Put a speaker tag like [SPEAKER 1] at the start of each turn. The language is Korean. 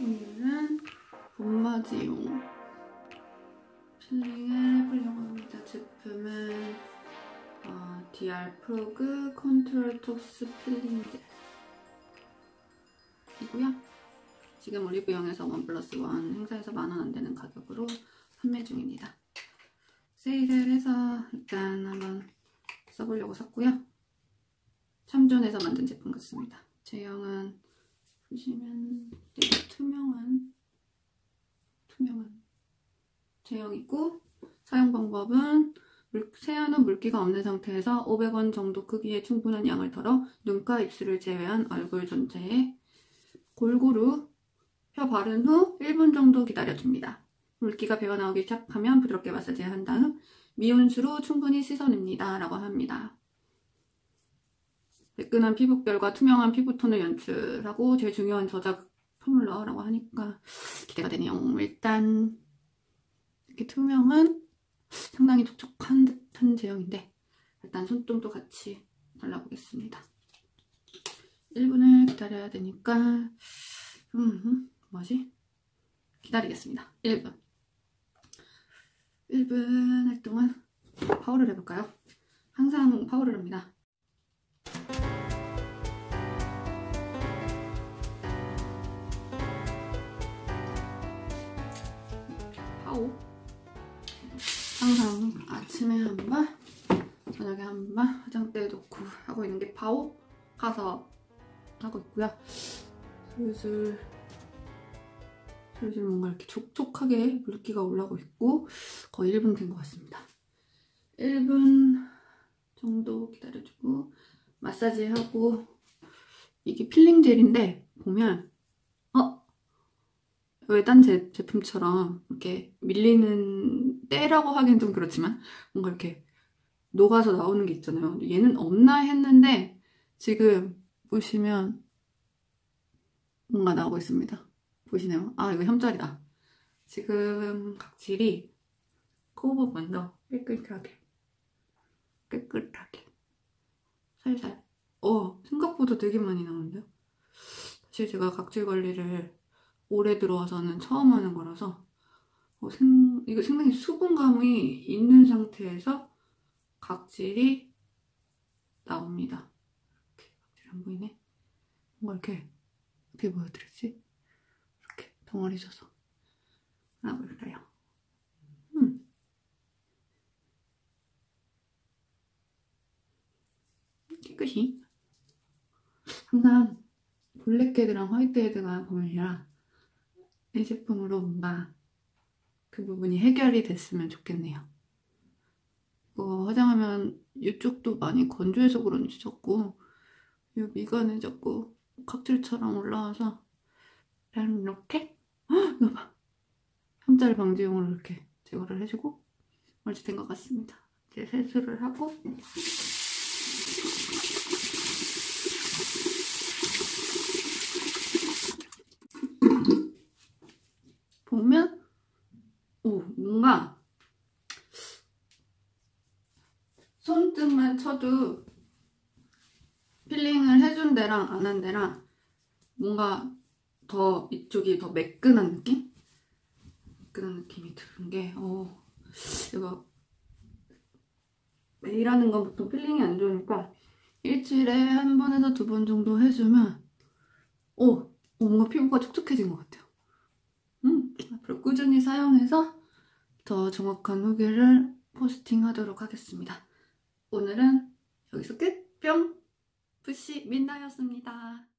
[SPEAKER 1] 오늘은 봄맞이용 peeling을 해보려고 합니다. 제품은 어, DR Frog Control Tox Peeling Gel 이고요. 지금 올리브영에서 one plus one 행사에서 만 원 안 되는 가격으로 판매 중입니다. 세일을 해서 일단 한번 써보려고 샀고요. 참존에서 만든 제품 같습니다. 제형은 보시면 되게 투명한 투명한 제형이고 사용 방법은 물, 세안 후 물기가 없는 상태에서 500원 정도 크기의 충분한 양을 덜어 눈가 입술을 제외한 얼굴 전체에 골고루 펴 바른 후 1분 정도 기다려줍니다. 물기가 배어나오기 시작하면 부드럽게 마사지한 다음 미온수로 충분히 씻어냅니다. 라고 합니다. 매끈한 피부결과 투명한 피부톤을 연출하고 제일 중요한 저작 포뮬러라고 하니까 기대가 되네요. 일단 이렇게 투명한 상당히 촉촉한 듯한 제형인데 일단 손등도 같이 발라보겠습니다. 1분을 기다려야 되니까 음, 뭐지? 기다리겠습니다. 1분 1분 할 동안 파워를 해볼까요? 항상 파워를 합니다. 파워 항상 아침에 한 번, 저녁에 한 번 화장대에 놓고 하고 있는 게 파워 가서 하고 있고요. 슬슬 슬슬 뭔가 이렇게 촉촉하게 물기가 올라오고 있고 거의 1분 된 것 같습니다. 1분 정도 기다려주고 마사지하고 이게 필링 젤인데 보면 어? 왜딴 제품처럼 이렇게 밀리는 때라고 하기엔 좀 그렇지만 뭔가 이렇게 녹아서 나오는 게 있잖아요. 얘는 없나 했는데 지금 보시면 뭔가 나오고 있습니다. 보시나요? 아 이거 혐짤이다. 지금 각질이 코 부분도 깨끗하게 깨끗하게 살살 어 생각보다 되게 많이 나오는데요? 사실 제가 각질 관리를 올해 들어와서는 처음 하는 거라서 어, 생, 이거 상당히 수분감이 있는 상태에서 각질이 나옵니다. 이렇게 각질 안 보이네? 뭔가 이렇게 어떻게 보여드리지? 이렇게 덩어리 져서 있어요. 음. 깨끗이 항상 블랙헤드랑 화이트헤드가 보면이라 이 제품으로 뭔가 그 부분이 해결이 됐으면 좋겠네요. 이거 화장하면 이쪽도 많이 건조해서 그런지 자꾸 이 미간에 자꾸 각질처럼 올라와서 그냥 이렇게 이거 봐 혐짤 방지용으로 이렇게 제거를 해주고 멀지 된것 같습니다. 이제 세수를 하고 보면 오 뭔가 손등만 쳐도 필링을 해준 데랑 안 한 데랑 뭔가 더 이쪽이 더 매끈한 느낌? 매끈한 느낌이 드는 게 어, 이거 매일 하는 건 보통 필링이 안 좋으니까 일주일에 한 번에서 두 번 정도 해주면 오, 오 뭔가 피부가 촉촉해진 것 같아요. 음, 앞으로 꾸준히 사용해서 더 정확한 후기를 포스팅하도록 하겠습니다. 오늘은 여기서 끝! 뿅! 푸시 민나였습니다.